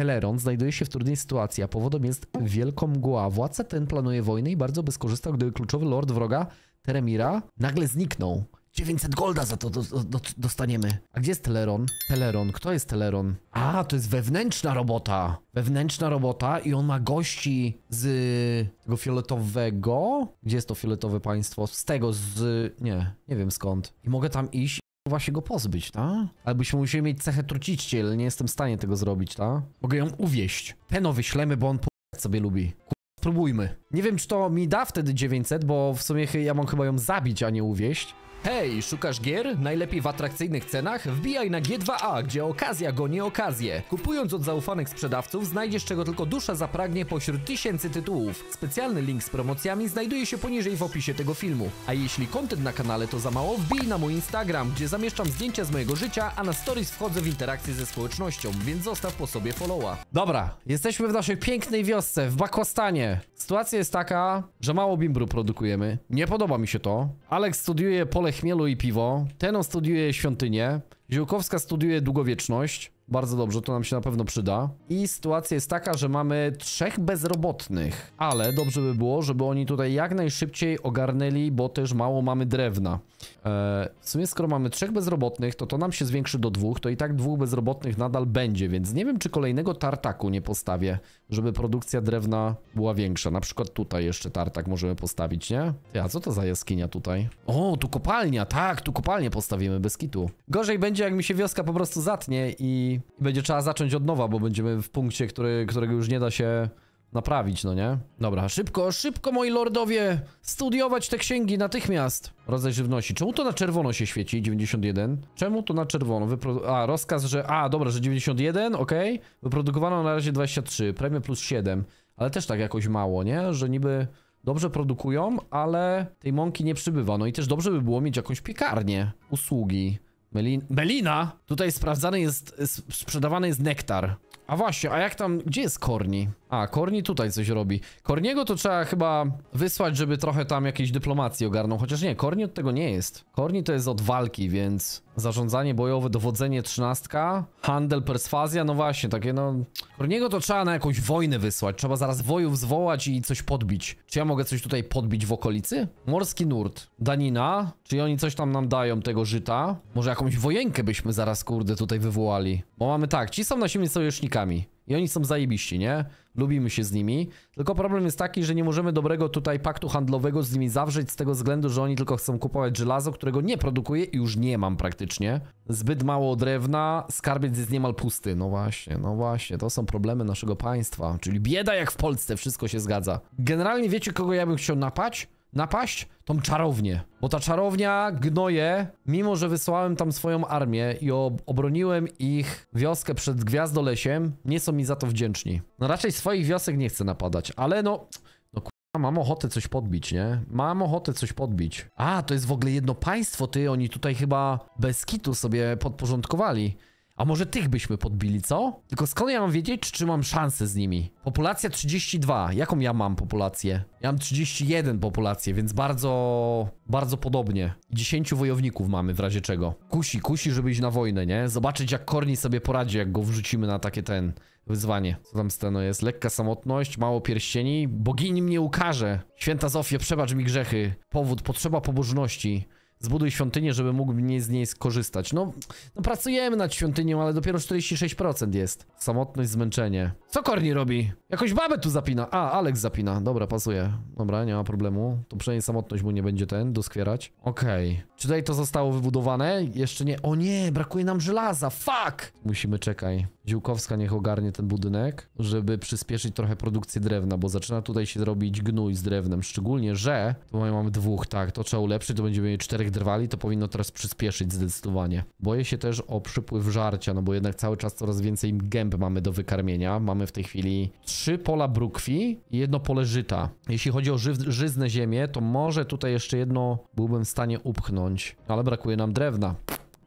Teleron znajduje się w trudnej sytuacji, a powodem jest wielką mgła. Władca ten planuje wojnę i bardzo by skorzystał, gdyby kluczowy lord wroga, Teremira, nagle zniknął. 900 golda za to do, do, do, dostaniemy. A gdzie jest Teleron? Teleron, kto jest Teleron? A, to jest wewnętrzna robota. Wewnętrzna robota i on ma gości z tego fioletowego. Gdzie jest to fioletowe państwo? Z tego, z... nie, nie wiem skąd. I mogę tam iść się go pozbyć, tak? Ale byśmy musieli mieć cechę truciciel, nie jestem w stanie tego zrobić, tak? Mogę ją uwieść. Peno wyślemy, bo on sobie lubi. Spróbujmy. Nie wiem, czy to mi da wtedy 900, bo w sumie ja mam chyba ją zabić, a nie uwieść. Hej, szukasz gier? Najlepiej w atrakcyjnych cenach? Wbijaj na G2A, gdzie okazja goni okazję. Kupując od zaufanych sprzedawców, znajdziesz czego tylko dusza zapragnie pośród tysięcy tytułów. Specjalny link z promocjami znajduje się poniżej w opisie tego filmu. A jeśli content na kanale to za mało, wbij na mój Instagram, gdzie zamieszczam zdjęcia z mojego życia, a na stories wchodzę w interakcję ze społecznością, więc zostaw po sobie followa. Dobra, jesteśmy w naszej pięknej wiosce, w Bakwastanie. Sytuacja jest taka, że mało bimbru produkujemy. Nie podoba mi się to. Alex studiuje pole chmielu i piwo. Teno studiuje świątynię. Ziółkowska studiuje długowieczność. Bardzo dobrze, to nam się na pewno przyda. I sytuacja jest taka, że mamy trzech bezrobotnych, ale dobrze by było, żeby oni tutaj jak najszybciej ogarnęli, bo też mało mamy drewna. Eee, w sumie skoro mamy trzech bezrobotnych, to to nam się zwiększy do dwóch, to i tak dwóch bezrobotnych nadal będzie, więc nie wiem, czy kolejnego tartaku nie postawię, żeby produkcja drewna była większa. Na przykład tutaj jeszcze tartak możemy postawić, nie? A co to za jaskinia tutaj? O, tu kopalnia, tak, tu kopalnię postawimy, bez kitu. Gorzej będzie, jak mi się wioska po prostu zatnie i i będzie trzeba zacząć od nowa, bo będziemy w punkcie, który, którego już nie da się naprawić, no nie? Dobra, szybko, szybko moi lordowie, studiować te księgi natychmiast. Rodzaj żywności. Czemu to na czerwono się świeci? 91. Czemu to na czerwono? Wypro... A, rozkaz, że... A, dobra, że 91, okej. Wyprodukowano na razie 23, premia plus 7. Ale też tak jakoś mało, nie? Że niby dobrze produkują, ale tej mąki nie przybywa. No i też dobrze by było mieć jakąś piekarnię, usługi. Melin Melina! Tutaj sprawdzany jest, sprzedawany jest nektar. A właśnie, a jak tam, gdzie jest Korni? A, Korni tutaj coś robi. Korniego to trzeba chyba wysłać, żeby trochę tam jakiejś dyplomacji ogarnął, chociaż nie, Korni od tego nie jest. Korni to jest od walki, więc zarządzanie bojowe, dowodzenie trzynastka, handel, perswazja, no właśnie, takie no... Korniego to trzeba na jakąś wojnę wysłać, trzeba zaraz wojów zwołać i coś podbić. Czy ja mogę coś tutaj podbić w okolicy? Morski nurt, danina, czy oni coś tam nam dają tego żyta? Może jakąś wojenkę byśmy zaraz, kurde, tutaj wywołali. Bo mamy tak, ci są naszymi sojusznikami. I oni są zajebiści, nie? Lubimy się z nimi. Tylko problem jest taki, że nie możemy dobrego tutaj paktu handlowego z nimi zawrzeć z tego względu, że oni tylko chcą kupować żelazo, którego nie produkuję i już nie mam praktycznie. Zbyt mało drewna, skarbiec jest niemal pusty. No właśnie, no właśnie, to są problemy naszego państwa. Czyli bieda jak w Polsce, wszystko się zgadza. Generalnie wiecie, kogo ja bym chciał napać? Napaść? Tą czarownię. Bo ta czarownia gnoje, mimo że wysłałem tam swoją armię i ob obroniłem ich wioskę przed Gwiazdolesiem, nie są mi za to wdzięczni. No raczej swoich wiosek nie chcę napadać, ale no... No kurwa, mam ochotę coś podbić, nie? Mam ochotę coś podbić. A, to jest w ogóle jedno państwo, ty, oni tutaj chyba bez kitu sobie podporządkowali. A może tych byśmy podbili, co? Tylko skąd ja mam wiedzieć, czy, mam szansę z nimi? Populacja 32. Jaką ja mam populację? Ja mam 31 populację, więc bardzo, bardzo podobnie. 10 wojowników mamy w razie czego. Kusi, kusi, żeby iść na wojnę, nie? Zobaczyć jak Korni sobie poradzi, jak go wrzucimy na takie ten wyzwanie. Co tam sceno jest? Lekka samotność, mało pierścieni. Bogini mnie ukaże. Święta Zofie, przebacz mi grzechy. Powód, potrzeba pobożności. Zbuduj świątynię, żeby mógł mnie z niej skorzystać. No, no pracujemy nad świątynią, ale dopiero 46% jest. Samotność, zmęczenie. Co Korni robi? Jakąś babę tu zapina. A, Alex zapina. Dobra, pasuje. Dobra, nie ma problemu. To przynajmniej samotność mu nie będzie ten, doskwierać. Okej. Czy tutaj to zostało wybudowane? Jeszcze nie. O nie, brakuje nam żelaza. Fuck! Musimy, czekaj. Ziółkowska niech ogarnie ten budynek, żeby przyspieszyć trochę produkcję drewna, bo zaczyna tutaj się robić gnój z drewnem. Szczególnie, że tu mamy dwóch, tak, to trzeba ulepszyć, to będziemy mieli czterech drwali, to powinno teraz przyspieszyć zdecydowanie. Boję się też o przypływ żarcia, no bo jednak cały czas coraz więcej gęb mamy do wykarmienia. Mamy w tej chwili trzy pola brukwi i jedno pole żyta. Jeśli chodzi o żyw, żyzne ziemię, to może tutaj jeszcze jedno byłbym w stanie upchnąć, ale brakuje nam drewna.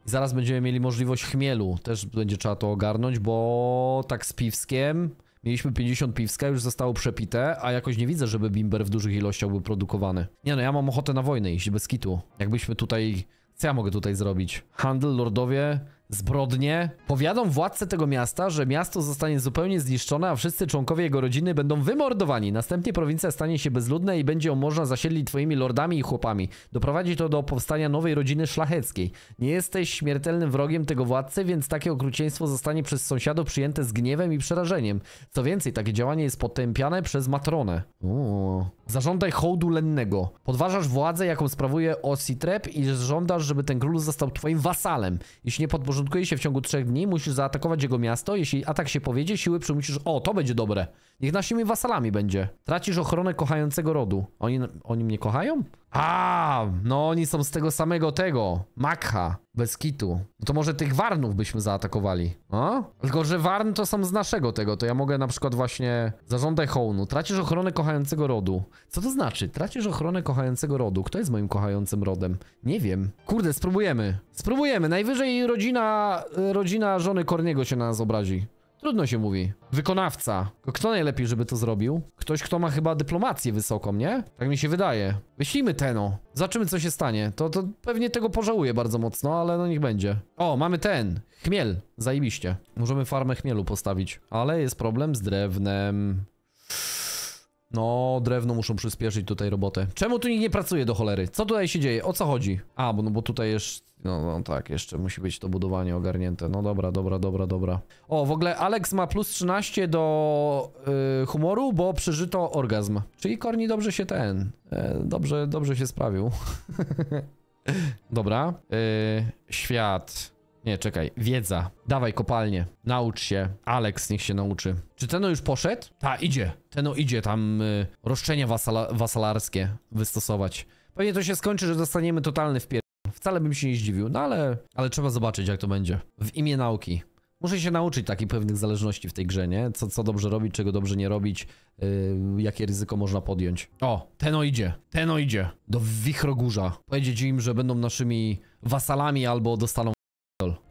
Zaraz będziemy mieli możliwość chmielu. Też będzie trzeba to ogarnąć, bo tak z piwskiem. Mieliśmy 50 piwska, już zostało przepite, a jakoś nie widzę, żeby bimber w dużych ilościach był produkowany. Nie no, ja mam ochotę na wojnę iść bez kitu. Jakbyśmy tutaj... Co ja mogę tutaj zrobić? Handel, lordowie, Zbrodnie. Powiadam władcę tego miasta, że miasto zostanie zupełnie zniszczone, a wszyscy członkowie jego rodziny będą wymordowani. Następnie prowincja stanie się bezludna i będzie ją można zasiedlić twoimi lordami i chłopami. Doprowadzi to do powstania nowej rodziny szlacheckiej. Nie jesteś śmiertelnym wrogiem tego władcy, więc takie okrucieństwo zostanie przez sąsiadów przyjęte z gniewem i przerażeniem. Co więcej, takie działanie jest potępiane przez matronę. Uuu. Zażądaj hołdu lennego. Podważasz władzę, jaką sprawuje Ositrep i żądasz, żeby ten król został twoim wasalem. Jeśli nie podporządkuje się w ciągu trzech dni, musisz zaatakować jego miasto. Jeśli atak się powiedzie, siły przymusisz... O, to będzie dobre. Niech naszymi wasalami będzie. Tracisz ochronę kochającego rodu. Oni, oni mnie kochają? A, no oni są z tego samego tego. Makha, bez kitu. No to może tych warnów byśmy zaatakowali. A? Tylko, że warn to są z naszego tego, to ja mogę na przykład właśnie zażądaj hołnu. Tracisz ochronę kochającego rodu. Co to znaczy? Tracisz ochronę kochającego rodu. Kto jest moim kochającym rodem? Nie wiem. Kurde, spróbujemy. Spróbujemy. Najwyżej rodzina, rodzina żony Korniego się na nas obrazi. Trudno się mówi. Wykonawca. To Kto najlepiej, żeby to zrobił? Ktoś, kto ma chyba dyplomację wysoką, nie? Tak mi się wydaje. Wyślijmy Teno. Zobaczymy, co się stanie. To, to pewnie tego pożałuję bardzo mocno, ale no niech będzie. O, mamy ten. Chmiel. Zajebiście. Możemy farmę chmielu postawić. Ale jest problem z drewnem. No, drewno muszą przyspieszyć tutaj robotę. Czemu tu nikt nie pracuje do cholery? Co tutaj się dzieje? O co chodzi? A, bo, no bo tutaj jest... No, no tak, jeszcze musi być to budowanie ogarnięte. No dobra, dobra, dobra, dobra. O, w ogóle Alex ma plus 13 do y, humoru, bo przeżyto orgazm. Czyli Korni dobrze się ten... E, dobrze, dobrze się sprawił. dobra. Y, świat... Nie, czekaj. Wiedza. Dawaj kopalnię. Naucz się. Alex niech się nauczy. Czy Teno już poszedł? Ta, idzie. Teno idzie tam y, roszczenia wasala wasalarskie wystosować. Pewnie to się skończy, że dostaniemy totalny wpier... Wcale bym się nie zdziwił, no ale... Ale trzeba zobaczyć, jak to będzie. W imię nauki. Muszę się nauczyć takich pewnych zależności w tej grze, nie? Co, co dobrze robić, czego dobrze nie robić, yy, jakie ryzyko można podjąć. O, Teno idzie, Teno idzie do Wichrogórza. Powiedzieć im, że będą naszymi wasalami albo dostaną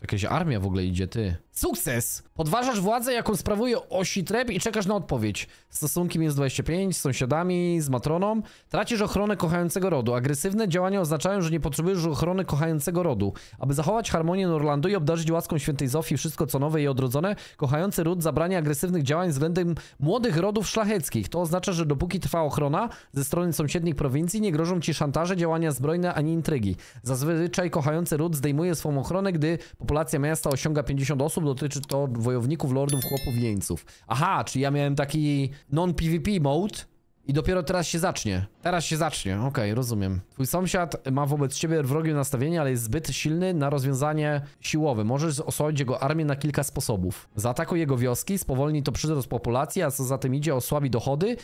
Jakaś armia w ogóle idzie, ty. Sukces! Podważasz władzę, jaką sprawuje Ositrep i czekasz na odpowiedź. Stosunki minus 25, z sąsiadami, z matroną. Tracisz ochronę kochającego rodu. Agresywne działania oznaczają, że nie potrzebujesz ochrony kochającego rodu. Aby zachować harmonię Norlandu i obdarzyć łaską świętej Zofii wszystko co nowe i odrodzone, kochający ród zabrania agresywnych działań względem młodych rodów szlacheckich. To oznacza, że dopóki trwa ochrona ze strony sąsiednich prowincji, nie grożą ci szantaże, działania zbrojne ani intrygi. Zazwyczaj kochający ród zdejmuje swą ochronę, gdy populacja miasta osiąga 50 osób, dotyczy to wojowników, lordów, chłopów, jeńców. Aha, czyli ja miałem taki non-PvP mode i dopiero teraz się zacznie. Teraz się zacznie, okej, okay, rozumiem. Twój sąsiad ma wobec ciebie wrogie nastawienie, ale jest zbyt silny na rozwiązanie siłowe. Możesz osłabić jego armię na kilka sposobów. Zaatakuj jego wioski, spowolni to przyrost populacji, a co za tym idzie, osłabi dochody.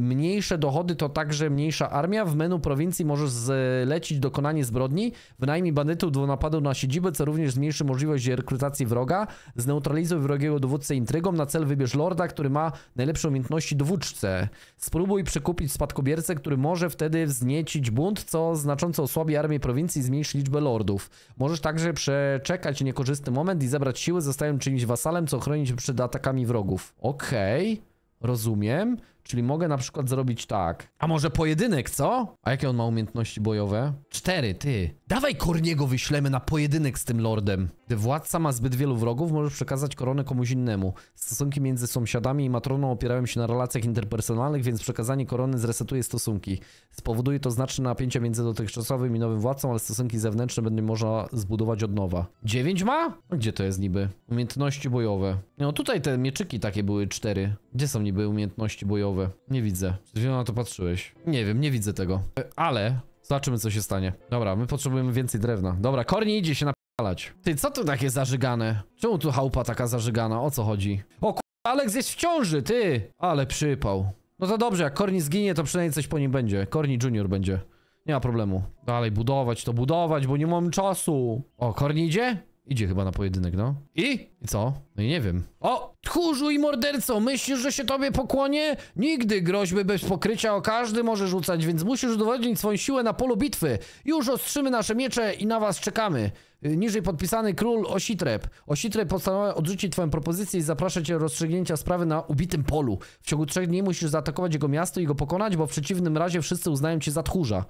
Mniejsze dochody to także mniejsza armia. W menu prowincji możesz zlecić dokonanie zbrodni. Wynajmij bandytów do napadu na siedzibę, co również zmniejszy możliwość rekrutacji wroga. Zneutralizuj wrogiego dowódcę intrygą. Na cel wybierz lorda, który ma najlepsze umiejętności dowódcze. Spróbuj przekupić spadkobiercę, który może wtedy wzniecić bunt, co znacząco osłabi armię prowincji i zmniejszy liczbę lordów. Możesz także przeczekać niekorzystny moment i zebrać siły, zostając czymś wasalem, co chroni cię przed atakami wrogów. Okej, okay, rozumiem. Czyli mogę na przykład zrobić tak. A może pojedynek, co? A jakie on ma umiejętności bojowe? Cztery, ty. Dawaj Korniego wyślemy na pojedynek z tym lordem. Gdy władca ma zbyt wielu wrogów, możesz przekazać koronę komuś innemu. Stosunki między sąsiadami i matroną opierają się na relacjach interpersonalnych, więc przekazanie korony zresetuje stosunki. Spowoduje to znaczne napięcia między dotychczasowym i nowym władcą, ale stosunki zewnętrzne będzie można zbudować od nowa. Dziewięć ma? Gdzie to jest niby? Umiejętności bojowe. No tutaj te mieczyki takie były cztery. Gdzie są niby umiejętności bojowe? Nie widzę. Czy na to patrzyłeś? Nie wiem, nie widzę tego. E, ale zobaczymy co się stanie. Dobra, my potrzebujemy więcej drewna. Dobra, Korni idzie się napalać. Ty, co tu takie zażygane? Czemu tu chałupa taka zażygana? O co chodzi? O k***, Alex jest w ciąży, ty! Ale przypał. No to dobrze, jak Korni zginie, to przynajmniej coś po nim będzie. Korni Junior będzie. Nie ma problemu. Dalej budować to budować, bo nie mam czasu. O, Korni idzie? Idzie chyba na pojedynek, no. I? Co? No i nie wiem. O! Tchórzu i morderco, myślisz, że się tobie pokłonie? Nigdy groźby bez pokrycia o każdy może rzucać, więc musisz udowodnić swoją siłę na polu bitwy. Już ostrzymy nasze miecze i na was czekamy. Y, Niżej podpisany król Ositrep. Ositrep postanowił odrzucić twoją propozycję i zaprasza cię do rozstrzygnięcia sprawy na ubitym polu. W ciągu trzech dni musisz zaatakować jego miasto i go pokonać, bo w przeciwnym razie wszyscy uznają cię za tchórza.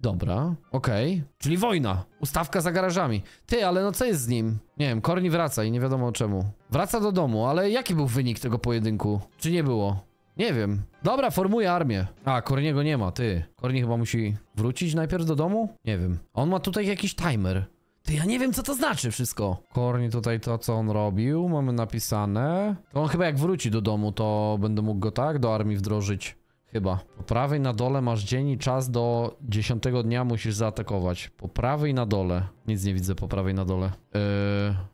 Dobra, okej. Czyli wojna. Ustawka za garażami. Ty, ale no co jest z nim? Nie wiem, Korni wraca i nie wiadomo czemu. Wraca do domu, ale jaki był wynik tego pojedynku? Czy nie było? Nie wiem. Dobra, formuję armię. A, Korniego nie ma, ty. Korni chyba musi wrócić najpierw do domu? Nie wiem. On ma tutaj jakiś timer. Ty, ja nie wiem, co to znaczy wszystko. Korni tutaj to, co on robił, mamy napisane. To on chyba jak wróci do domu, to będę mógł go tak do armii wdrożyć. Chyba. Po prawej na dole masz dzień i czas do 10 dnia musisz zaatakować. Po prawej na dole. Nic nie widzę po prawej na dole. Yy...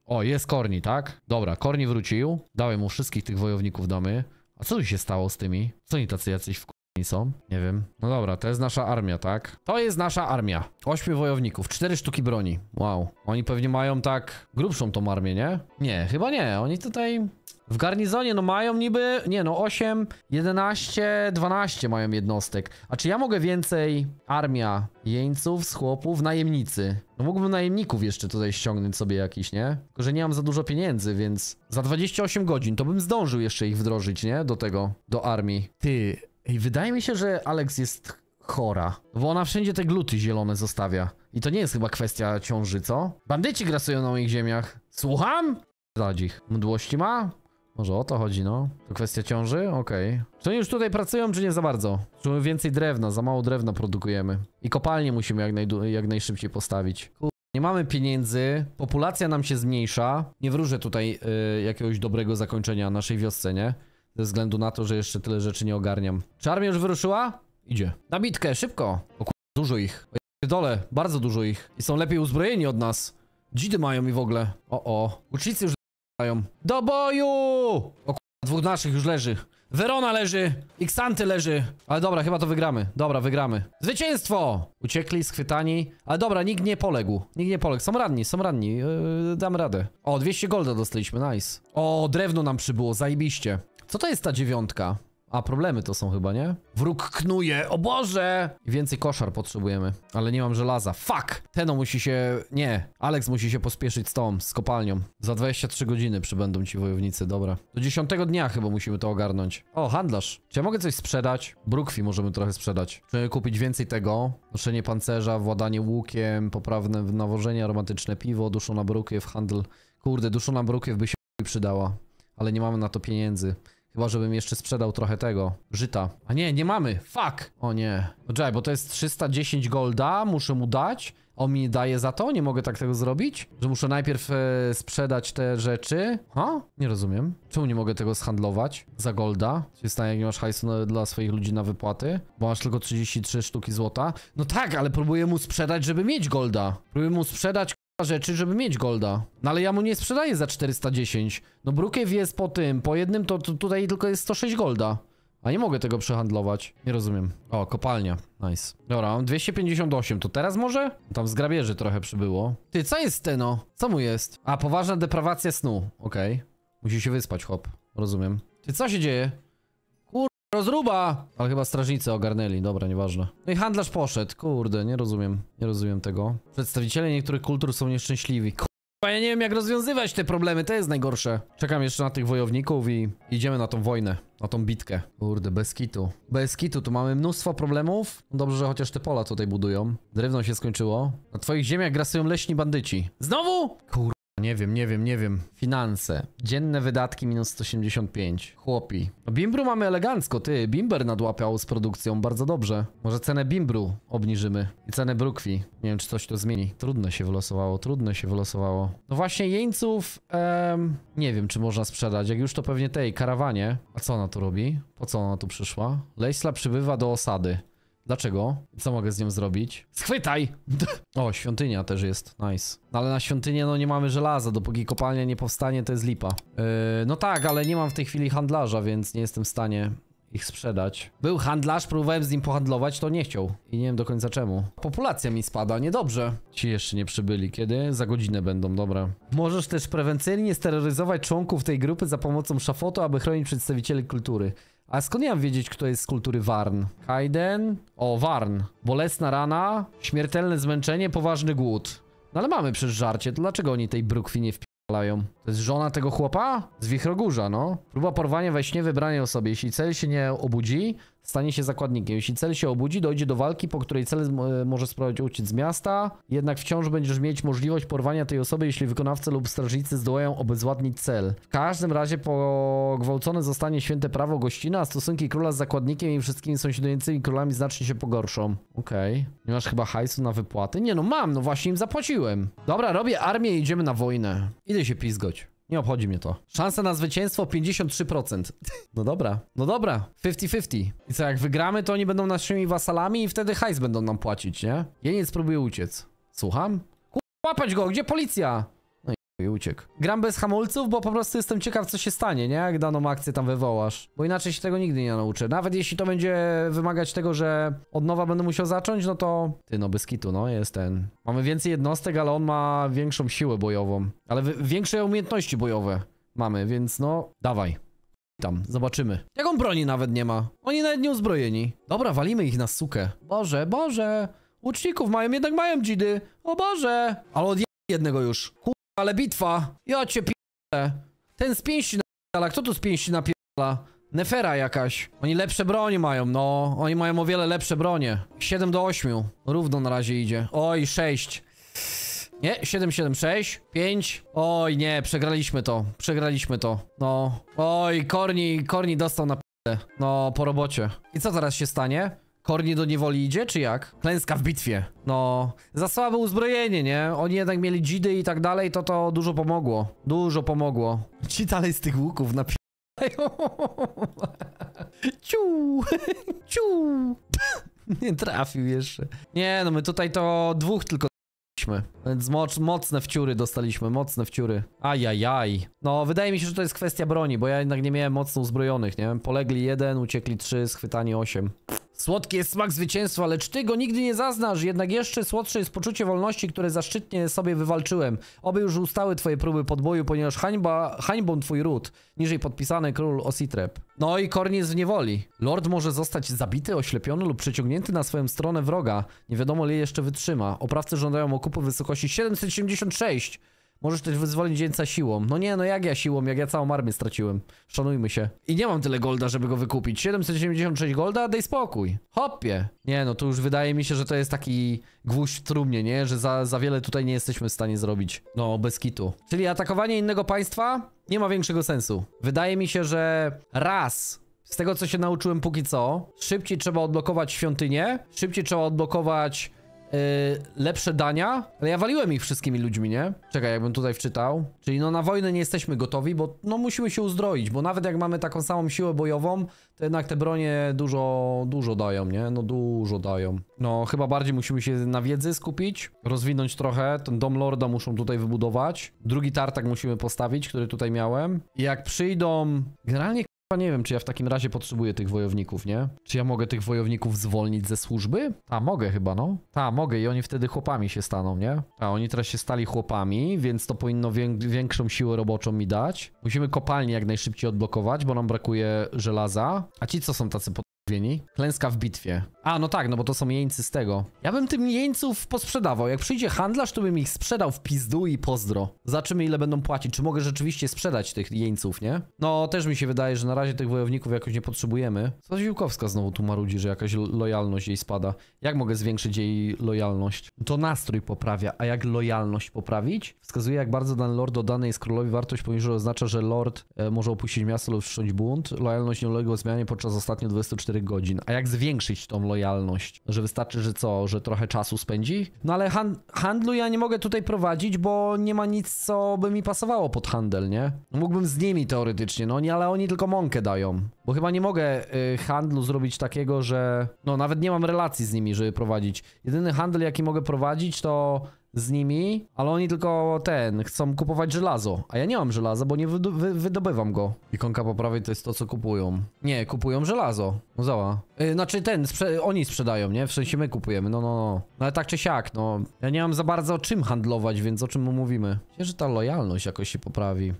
O, jest Korni, tak? Dobra, Korni wrócił. Dałem mu wszystkich tych wojowników damy. A co tu się stało z tymi? Co oni tacy jacyś w są? Nie wiem. No dobra, to jest nasza armia, tak? To jest nasza armia. Ośmiu wojowników, cztery sztuki broni. Wow. Oni pewnie mają tak grubszą tą armię, nie? Nie, chyba nie. Oni tutaj w garnizonie no mają niby, nie no 8, 11, 12 mają jednostek. A czy ja mogę więcej armia jeńców, z chłopów, najemnicy? No mógłbym najemników jeszcze tutaj ściągnąć sobie jakiś, nie? Tylko, że nie mam za dużo pieniędzy, więc za 28 godzin to bym zdążył jeszcze ich wdrożyć, nie? Do tego, do armii. Ty, ej, wydaje mi się, że Alex jest chora, bo ona wszędzie te gluty zielone zostawia. I to nie jest chyba kwestia ciąży, co? Bandyci grasują na moich ziemiach. Słucham? Dać ich. Mdłości ma? Może o to chodzi, no. To kwestia ciąży? Okej. Czy oni już tutaj pracują, czy nie za bardzo? Czy więcej drewna, za mało drewna produkujemy. I kopalnie musimy jak, jak najszybciej postawić. Nie mamy pieniędzy, populacja nam się zmniejsza. Nie wróżę tutaj y, jakiegoś dobrego zakończenia naszej wiosce, nie? Ze względu na to, że jeszcze tyle rzeczy nie ogarniam. Czy armia już wyruszyła? Idzie. Na bitkę, szybko! O kur... dużo ich. O dole, bardzo dużo ich. I są lepiej uzbrojeni od nas. Dzidy mają i w ogóle. O, o. Ucznicy już mają. Do boju! O kur... dwóch naszych już leży. Verona leży, Xanty leży. Ale dobra, chyba to wygramy. Dobra, wygramy. Zwycięstwo! Uciekli, schwytani. Ale dobra, nikt nie poległ. Nikt nie poległ. Są ranni, są ranni. Yy, dam radę. O, 200 golda dostaliśmy, nice. O, drewno nam przybyło, zajebiście. Co to jest ta dziewiątka? A, problemy to są chyba, nie? Wróg knuje, o Boże! Więcej koszar potrzebujemy, ale nie mam żelaza. Fuck! Teno musi się... Nie, Alex musi się pospieszyć z tą, z kopalnią. Za 23 godziny przybędą ci wojownicy, dobra. Do 10 dnia chyba musimy to ogarnąć. O, handlarz. Czy ja mogę coś sprzedać? Brukwi możemy trochę sprzedać. Możemy kupić więcej tego. Noszenie pancerza, władanie łukiem, poprawne nawożenie, aromatyczne piwo, duszona brukiew, handel. Kurde, duszona brukiew by się przydała. Ale nie mamy na to pieniędzy. Chyba, żebym jeszcze sprzedał trochę tego. Żyta. A nie, nie mamy. Fuck! O nie. Poczekaj, bo to jest 310 golda. Muszę mu dać. On mi daje za to? Nie mogę tak tego zrobić? Że muszę najpierw e, sprzedać te rzeczy? Ha? Nie rozumiem. Czemu nie mogę tego zhandlować? Za golda? Co się stanie, jak nie masz hajsu na, dla swoich ludzi na wypłaty? Bo masz tylko 33 sztuki złota? No tak, ale próbuję mu sprzedać, żeby mieć golda. Próbuję mu sprzedać rzeczy, żeby mieć golda. No ale ja mu nie sprzedaję za 410. No Brukiew jest po tym, po jednym to, to tutaj tylko jest 106 golda. A nie mogę tego przehandlować. Nie rozumiem. O, kopalnia. Nice. Dobra, mam 258. To teraz może? Tam z grabieży trochę przybyło. Ty, co jest Steno? Co mu jest? A, poważna deprawacja snu. Okej. Okay. Musi się wyspać, hop. Rozumiem. Ty, co się dzieje? Rozruba! Ale chyba strażnicy ogarnęli, dobra, nieważne. No i handlarz poszedł, kurde, nie rozumiem, nie rozumiem tego. Przedstawiciele niektórych kultur są nieszczęśliwi. Kurwa, ja nie wiem jak rozwiązywać te problemy, to jest najgorsze. Czekam jeszcze na tych wojowników i idziemy na tą wojnę, na tą bitkę. Kurde, bez kitu. Bez kitu, tu mamy mnóstwo problemów. Dobrze, że chociaż te pola tutaj budują. Drewno się skończyło. Na twoich ziemiach grasują leśni bandyci. Znowu? Kurde. Nie wiem, nie wiem, nie wiem. Finanse. Dzienne wydatki minus 185. Chłopi. No Bimbru mamy elegancko, ty. Bimber nadłapiał z produkcją, bardzo dobrze. Może cenę Bimbru obniżymy. I cenę Brukwi. Nie wiem, czy coś to zmieni. Trudne się wylosowało, trudne się wylosowało. No właśnie jeńców, em, nie wiem, czy można sprzedać. Jak już to pewnie tej, karawanie. A co ona tu robi? Po co ona tu przyszła? Lejsla przybywa do osady. Dlaczego? Co mogę z nią zrobić? Schwytaj! O, świątynia też jest. Nice. No ale na świątynię no nie mamy żelaza. Dopóki kopalnia nie powstanie, to jest lipa. Yy, no tak, ale nie mam w tej chwili handlarza, więc nie jestem w stanie ich sprzedać. Był handlarz, próbowałem z nim pohandlować, to nie chciał. I nie wiem do końca czemu. Populacja mi spada, niedobrze. Ci jeszcze nie przybyli. Kiedy? Za godzinę będą, dobra. Możesz też prewencyjnie steroryzować członków tej grupy za pomocą szafotu, aby chronić przedstawicieli kultury. A skąd ja mam wiedzieć, kto jest z kultury Warn? Kaiden? O, Warn. Bolesna rana, śmiertelne zmęczenie, poważny głód. No ale mamy przecież żarcie, to dlaczego oni tej brukwi nie wpierają? To jest żona tego chłopa? Z Wichrogórza, no. Próba porwania we śnie wybranej osobie. Jeśli cel się nie obudzi, stanie się zakładnikiem. Jeśli cel się obudzi, dojdzie do walki, po której cel e, może spróbować uciec z miasta, jednak wciąż będziesz mieć możliwość porwania tej osoby, jeśli wykonawca lub strażnicy zdołają obezwładnić cel. W każdym razie pogwałcone zostanie święte prawo gościna, a stosunki króla z zakładnikiem i wszystkimi sąsiadującymi królami znacznie się pogorszą. Okej. Nie masz chyba hajsu na wypłaty? Nie no mam, no właśnie im zapłaciłem. Dobra, robię armię i idziemy na wojnę. Idę się pizgoć. Nie obchodzi mnie to. Szansa na zwycięstwo 53%. No dobra, no dobra. 50-50. I co, jak wygramy, to oni będą naszymi wasalami i wtedy hajs będą nam płacić, nie? Jeniec próbuje uciec. Słucham? Łapać go, gdzie policja? I uciekł. Gram bez hamulców, bo po prostu jestem ciekaw, co się stanie, nie? Jak daną akcję tam wywołasz. Bo inaczej się tego nigdy nie nauczę. Nawet jeśli to będzie wymagać tego, że od nowa będę musiał zacząć, no to... Ty, no bez kitu, no, jest ten... Mamy więcej jednostek, ale on ma większą siłę bojową. Ale większe umiejętności bojowe mamy, więc no... Dawaj. Tam, zobaczymy. Jak on broni nawet nie ma. Oni nawet nie uzbrojeni. Dobra, walimy ich na sukę. Boże, Boże. Łuczników mają, jednak mają dzidy. O Boże. Ale od jednego już. Ale bitwa. Ja cię p***ę. Ten z pięści napierdala. Kto tu z pięści napierdala? Nefera jakaś. Oni lepsze bronie mają, no. Oni mają o wiele lepsze bronie. 7 do 8. Równo na razie idzie. Oj, 6. Nie, 7, 7, 6, 5. Oj, nie, przegraliśmy to. Przegraliśmy to. No. Oj, Korni, Korni dostał na p***e. No, po robocie. I co teraz się stanie? Korni do niewoli idzie, czy jak? Klęska w bitwie. No, za słabe uzbrojenie, nie? Oni jednak mieli dzidy i tak dalej, to to dużo pomogło. Dużo pomogło. Ci dalej z tych łuków napi... Ciu! Ciu! Nie trafił jeszcze. Nie, no my tutaj to dwóch tylko. Więc moc, mocne wciury dostaliśmy, mocne wciury. Ajajaj. No, wydaje mi się, że to jest kwestia broni, bo ja jednak nie miałem mocno uzbrojonych, nie? Polegli jeden, uciekli trzy, schwytani osiem. Słodki jest smak zwycięstwa, lecz ty go nigdy nie zaznasz, jednak jeszcze słodsze jest poczucie wolności, które zaszczytnie sobie wywalczyłem. Oby już ustały twoje próby podboju, ponieważ hańba, hańbą twój ród. Niżej podpisany król Ositrep. No i Korn jest w niewoli. Lord może zostać zabity, oślepiony lub przeciągnięty na swoją stronę wroga. Nie wiadomo, ile jeszcze wytrzyma. Oprawcy żądają okupu w wysokości 776. Możesz też wyzwolić jeńca siłą. No nie, no jak ja siłą, jak ja całą armię straciłem. Szanujmy się. I nie mam tyle golda, żeby go wykupić. 776 golda, daj spokój. Hopie. Nie, no to już wydaje mi się, że to jest taki gwóźdź w trumnie, nie? Że za, za wiele tutaj nie jesteśmy w stanie zrobić. No, bez kitu. Czyli atakowanie innego państwa nie ma większego sensu. Wydaje mi się, że raz z tego, co się nauczyłem póki co, szybciej trzeba odblokować świątynię, szybciej trzeba odblokować lepsze dania, ale ja waliłem ich wszystkimi ludźmi, nie? Czekaj, jakbym tutaj wczytał. Czyli no na wojnę nie jesteśmy gotowi, bo no musimy się uzdroić, bo nawet jak mamy taką samą siłę bojową, to jednak te bronie dużo, dużo dają, nie? No dużo dają. No chyba bardziej musimy się na wiedzy skupić, rozwinąć trochę, ten dom lorda muszą tutaj wybudować, drugi tartak musimy postawić, który tutaj miałem. I jak przyjdą, generalnie nie wiem, czy ja w takim razie potrzebuję tych wojowników, nie? Czy ja mogę tych wojowników zwolnić ze służby? A, mogę chyba, no. Ta, mogę i oni wtedy chłopami się staną, nie? A, oni teraz się stali chłopami, więc to powinno wię większą siłę roboczą mi dać. Musimy kopalnię jak najszybciej odblokować, bo nam brakuje żelaza. A ci co są tacy pod... Klęska w bitwie. A, no tak, no bo to są jeńcy z tego. Ja bym tym jeńców posprzedawał. Jak przyjdzie handlarz, to bym ich sprzedał w pizdu i pozdro. Zobaczymy, ile będą płacić. Czy mogę rzeczywiście sprzedać tych jeńców, nie? No, też mi się wydaje, że na razie tych wojowników jakoś nie potrzebujemy. Co Ziłkowska znowu tu marudzi, że jakaś lo- lojalność jej spada. Jak mogę zwiększyć jej lojalność? To nastrój poprawia, a jak lojalność poprawić? Wskazuje, jak bardzo dany lord oddany jest królowi wartość poniżej oznacza, że lord e, może opuścić miasto lub wszcząć bunt. Lojalność nie uległa zmianie podczas ostatnich 24 godzin. A jak zwiększyć tą lojalność? Że wystarczy, że co? Że trochę czasu spędzi? No ale han handlu ja nie mogę tutaj prowadzić, bo nie ma nic, co by mi pasowało pod handel, nie? Mógłbym z nimi teoretycznie, no nie, ale oni tylko mąkę dają. Bo chyba nie mogę y, handlu zrobić takiego, że... No nawet nie mam relacji z nimi, żeby prowadzić. Jedyny handel, jaki mogę prowadzić, to z nimi, ale oni tylko ten, chcą kupować żelazo, a ja nie mam żelaza, bo nie wydo wy wydobywam go. Ikonka po prawej to jest to, co kupują. Nie, kupują żelazo. No zała. Yy, znaczy ten, sprze oni sprzedają, nie? W sensie my kupujemy, no, no, no. No ale tak czy siak, no. Ja nie mam za bardzo czym handlować, więc o czym mu mówimy? Myślę, że ta lojalność jakoś się poprawi.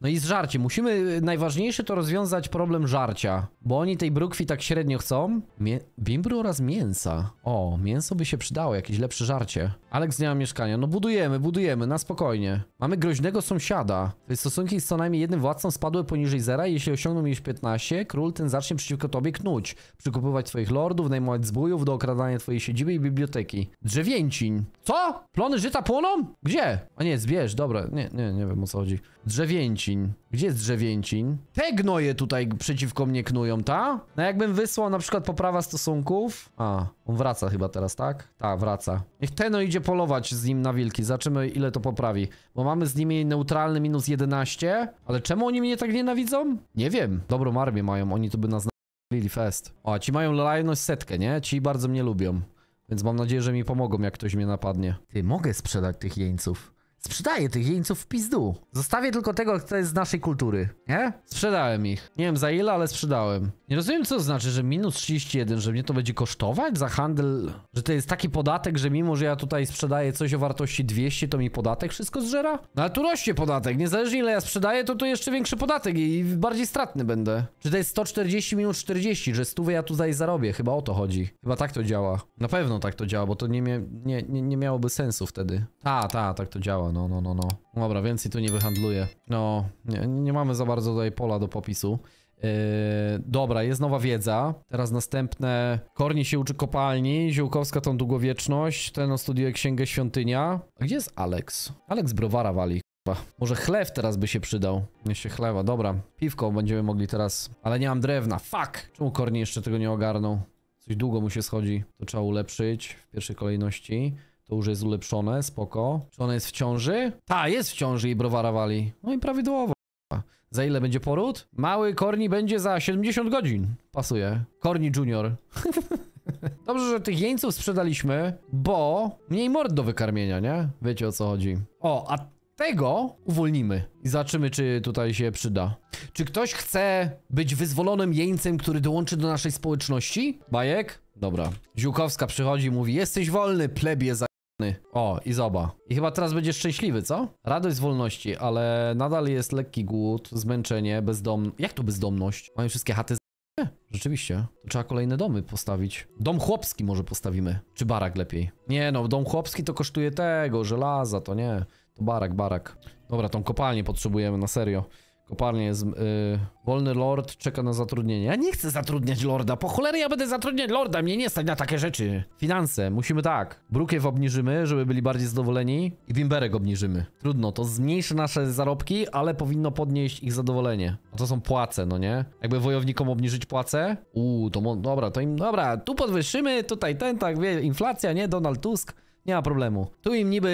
No i z żarciem. Musimy, najważniejsze to rozwiązać problem żarcia, bo oni tej brukwi tak średnio chcą. Mie bimbru oraz mięsa. O, mięso by się przydało, jakieś lepsze żarcie. Alex nie ma mieszkania. No budujemy, budujemy, na spokojnie. Mamy groźnego sąsiada. Stosunki z co najmniej jednym władcą spadły poniżej zera i jeśli osiągną już 15, król ten zacznie przeciwko tobie knuć. Przykupywać twoich lordów, najmować zbójów do okradania twojej siedziby i biblioteki. Drzewięciń. Co? Plony żyta płoną? Gdzie? A nie, zbierz, dobra. Nie, nie, nie wiem o co chodzi. Drzewięciń. Gdzie jest drzewięciń? Te gnoje tutaj przeciwko mnie knują, ta? No jakbym wysłał na przykład poprawa stosunków. A, on wraca chyba teraz, tak? Tak, wraca. Niech Teno idzie polować z nim na wilki. Zobaczymy ile to poprawi. Bo mamy z nimi neutralny minus 11. Ale czemu oni mnie tak nienawidzą? Nie wiem. Dobrą armię mają, oni tu by nas Lili Fest. O, ci mają lojalność setkę, nie? Ci bardzo mnie lubią. Więc mam nadzieję, że mi pomogą, jak ktoś mnie napadnie. Ty, mogę sprzedać tych jeńców. Sprzedaję tych jeńców w pizdu. Zostawię tylko tego, kto jest z naszej kultury. Nie? Sprzedałem ich. Nie wiem za ile, ale sprzedałem. Nie rozumiem, co to znaczy, że minus 31, że mnie to będzie kosztować za handel. Że to jest taki podatek, że mimo, że ja tutaj sprzedaję coś o wartości 200, to mi podatek wszystko zżera? No ale tu rośnie podatek. Niezależnie ile ja sprzedaję, to tu jeszcze większy podatek i bardziej stratny będę. Czy to jest 140 minus 40, że stówę ja tutaj zarobię? Chyba o to chodzi. Chyba tak to działa. Na pewno tak to działa, bo to nie, mia nie, nie, nie miałoby sensu wtedy. Ta, ta, tak to działa no, no, no, no. Dobra, więcej tu nie wyhandluję. No, nie, nie mamy za bardzo tutaj pola do popisu. Yy, dobra, jest nowa wiedza. Teraz następne. Korni się uczy kopalni, Ziółkowska tą długowieczność, ten studiuje księgę świątynia. A gdzie jest Alex? Alex browara wali. Może chlew teraz by się przydał. Jeszcze chlewa, dobra. Piwko będziemy mogli teraz. Ale nie mam drewna. Fuck! Czemu Korni jeszcze tego nie ogarnął? Coś długo mu się schodzi. To trzeba ulepszyć w pierwszej kolejności. To już jest ulepszone, spoko. Czy ona jest w ciąży? Ta, jest w ciąży i browara wali. No i prawidłowo. Za ile będzie poród? Mały Korni będzie za 70 godzin. Pasuje. Korni Junior. Dobrze, że tych jeńców sprzedaliśmy, bo mniej mord do wykarmienia, nie? Wiecie o co chodzi. O, a tego uwolnimy i zobaczymy, czy tutaj się przyda. Czy ktoś chce być wyzwolonym jeńcem, który dołączy do naszej społeczności? Bajek? Dobra. Ziółkowska przychodzi i mówi, jesteś wolny, plebie za... O, i zoba. I chyba teraz będzie szczęśliwy, co? Radość z wolności, ale nadal jest lekki głód, zmęczenie, bezdomność. Jak to bezdomność? Mają wszystkie chaty z... Nie, rzeczywiście. To trzeba kolejne domy postawić. Dom chłopski może postawimy. Czy barak lepiej? Nie no, dom chłopski to kosztuje tego, żelaza, to nie. To barak, barak. Dobra, tą kopalnię potrzebujemy, na serio. Kopalnia jest... Yy, wolny lord czeka na zatrudnienie. Ja nie chcę zatrudniać lorda. Po cholery ja będę zatrudniać lorda. Mnie nie stać na takie rzeczy. Finanse. Musimy tak. Brukiew obniżymy, żeby byli bardziej zadowoleni. I Wimberek obniżymy. Trudno. To zmniejszy nasze zarobki, ale powinno podnieść ich zadowolenie. A to są płace, no nie? Jakby wojownikom obniżyć płace? Uuu, to... Dobra, to im... Dobra, tu podwyższymy, tutaj ten, tak, wie, inflacja, nie? Donald Tusk. Nie ma problemu. Tu im niby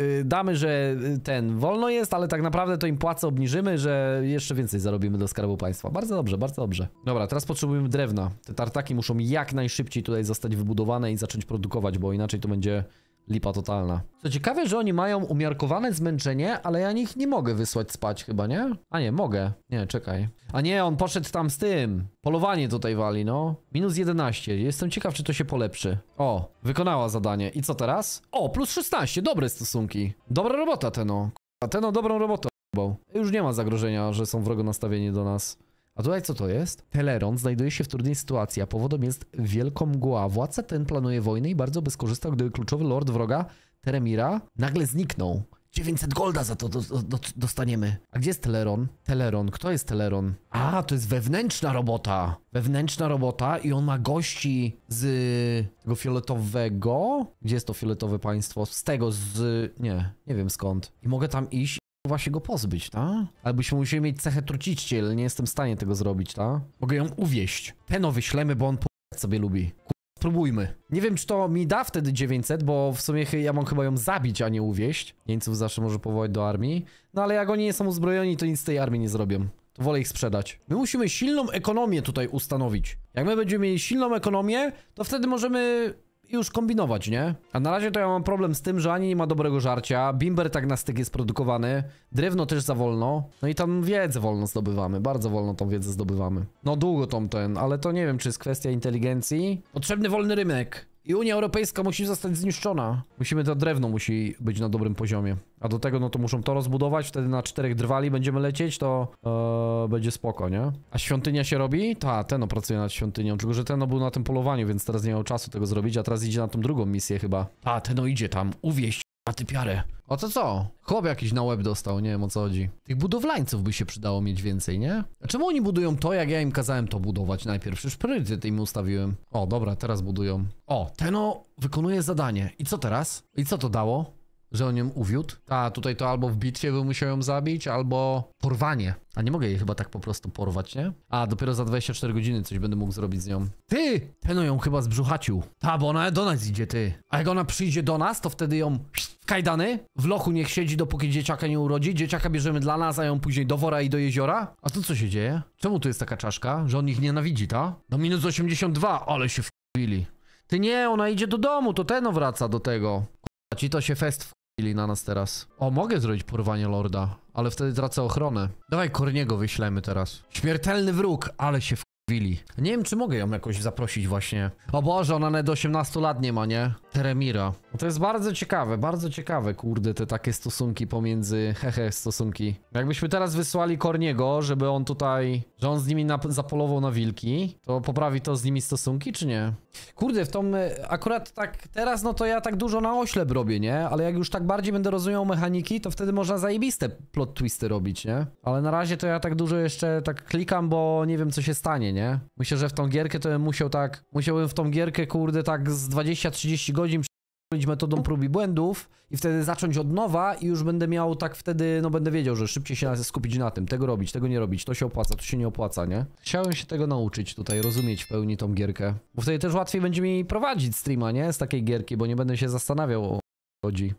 y, damy, że ten wolno jest, ale tak naprawdę to im płacę obniżymy, że jeszcze więcej zarobimy do skarbu państwa. Bardzo dobrze, bardzo dobrze. Dobra, teraz potrzebujemy drewna. Te tartaki muszą jak najszybciej tutaj zostać wybudowane i zacząć produkować, bo inaczej to będzie lipa totalna. Co ciekawe, że oni mają umiarkowane zmęczenie, ale ja nich nie mogę wysłać spać chyba, nie? A nie, mogę. Nie, czekaj. A nie, on poszedł tam z tym. Polowanie tutaj wali, no. Minus 11. Jestem ciekaw, czy to się polepszy. O, wykonała zadanie. I co teraz? O, plus 16. Dobre stosunki. Dobra robota, Teno. A Teno dobrą robotę. Już nie ma zagrożenia, że są wrogo nastawieni do nas. A tutaj co to jest? Teleron znajduje się w trudnej sytuacji, a powodem jest wielką mgła. Władca ten planuje wojnę i bardzo by skorzystał, gdyby kluczowy lord wroga, Teremira, nagle zniknął. 900 golda za to do, do, do, dostaniemy. A gdzie jest Teleron? Teleron, kto jest Teleron? A, to jest wewnętrzna robota. Wewnętrzna robota i on ma gości z tego fioletowego. Gdzie jest to fioletowe państwo? Z tego, z... nie, nie wiem skąd. I mogę tam iść się go pozbyć, tak? Ale byśmy musieli mieć cechę truciciel, nie jestem w stanie tego zrobić, tak? Mogę ją uwieść. Teno wyślemy, bo on po sobie lubi. Spróbujmy. Nie wiem, czy to mi da wtedy 900, bo w sumie ja mam chyba ją zabić, a nie uwieść. Jeńców zawsze może powołać do armii. No ale jak oni nie są uzbrojeni, to nic z tej armii nie zrobią. To wolę ich sprzedać. My musimy silną ekonomię tutaj ustanowić. Jak my będziemy mieli silną ekonomię, to wtedy możemy już kombinować, nie? A na razie to ja mam problem z tym, że ani nie ma dobrego żarcia, bimber tak na styk jest produkowany, drewno też za wolno, no i tam wiedzę wolno zdobywamy, bardzo wolno tą wiedzę zdobywamy. No długo tą ten, ale to nie wiem, czy jest kwestia inteligencji. Potrzebny wolny rynek. I Unia Europejska musi zostać zniszczona. Musimy to drewno musi być na dobrym poziomie. A do tego no to muszą to rozbudować, wtedy na czterech drwali będziemy lecieć, to e, będzie spoko, nie? A świątynia się robi? Ta, Teno pracuje nad świątynią, tylko że Teno był na tym polowaniu, więc teraz nie miał czasu tego zrobić, a teraz idzie na tą drugą misję chyba. A, Teno idzie tam, uwieść na typiarę. O to co? Chłop jakiś na łeb dostał, nie wiem o co chodzi. Tych budowlańców by się przydało mieć więcej, nie? A czemu oni budują to, jak ja im kazałem to budować najpierw? Przecież priorytet im ustawiłem. O, dobra, teraz budują. O, Teno wykonuje zadanie. I co teraz? I co to dało? Że on ją uwiódł? A, tutaj to albo w bitwie by musiał ją zabić, albo porwanie. A nie mogę jej chyba tak po prostu porwać, nie? A, dopiero za 24 godziny coś będę mógł zrobić z nią. Ty! Teno ją chyba zbrzuchacił. Ta, bo ona do nas idzie, ty. A jak ona przyjdzie do nas, to wtedy ją kajdany, w lochu niech siedzi, dopóki dzieciaka nie urodzi. Dzieciaka bierzemy dla nas, a ją później do wora i do jeziora. A tu co się dzieje? Czemu tu jest taka czaszka? Że on ich nienawidzi, ta? No minus 82, ale się wbili. Ty nie, ona idzie do domu, to Teno wraca do tego. Ci to się fest wbili na nas teraz. O, mogę zrobić porwanie lorda, ale wtedy tracę ochronę. Dawaj Korniego wyślemy teraz. Śmiertelny wróg, ale się wbili. Nie wiem, czy mogę ją jakoś zaprosić właśnie. O Boże, ona nawet 18 lat nie ma, nie? Teremira. To jest bardzo ciekawe, bardzo ciekawe, kurde, te takie stosunki pomiędzy, hehe, stosunki. Jakbyśmy teraz wysłali Korniego, żeby on tutaj, że on z nimi nap- zapolował na wilki, to poprawi to z nimi stosunki, czy nie? Kurde, w tą, e, akurat tak teraz, no to ja tak dużo na oślep robię, nie? Ale jak już tak bardziej będę rozumiał mechaniki, to wtedy można zajebiste plot twisty robić, nie? Ale na razie to ja tak dużo jeszcze tak klikam, bo nie wiem co się stanie, nie? Myślę, że w tą gierkę to bym musiał tak, musiałbym w tą gierkę, kurde, tak z 20-30 godzin przechodzić metodą prób i błędów i wtedy zacząć od nowa i już będę miał tak wtedy, no będę wiedział, że szybciej się skupić na tym, tego robić, tego nie robić, to się opłaca, to się nie opłaca, nie? Chciałem się tego nauczyć tutaj, rozumieć w pełni tą gierkę, bo wtedy też łatwiej będzie mi prowadzić streama, nie? Z takiej gierki, bo nie będę się zastanawiał o chodzi.